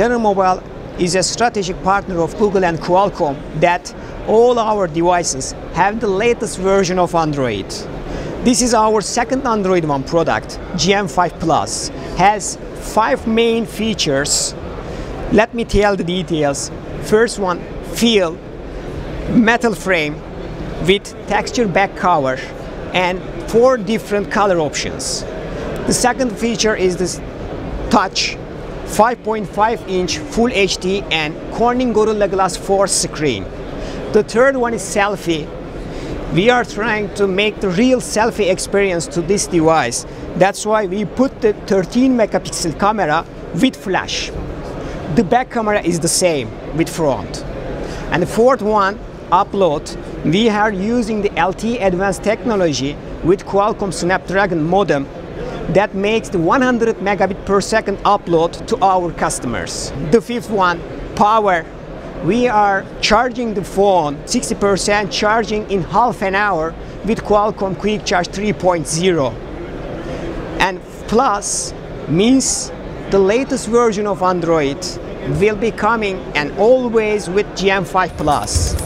General Mobile is a strategic partner of Google and Qualcomm that all our devices have the latest version of Android. This is our second Android One product, GM5 Plus, has five main features. Let me tell the details. First one, feel, metal frame with texture back cover and four different color options. The second feature is this touch 5.5 inch full HD and Corning Gorilla Glass 4 screen. The third one is selfie. We are trying to make the real selfie experience to this device. That's why we put the 13 megapixel camera with flash. The back camera is the same with front. And the fourth one, upload. We are using the LTE advanced technology with Qualcomm Snapdragon modem that makes the 100 megabit per second upload to our customers. The fifth one, power. We are charging the phone 60% charging in half an hour with Qualcomm Quick Charge 3.0. And plus means the latest version of Android will be coming and always with GM5 Plus.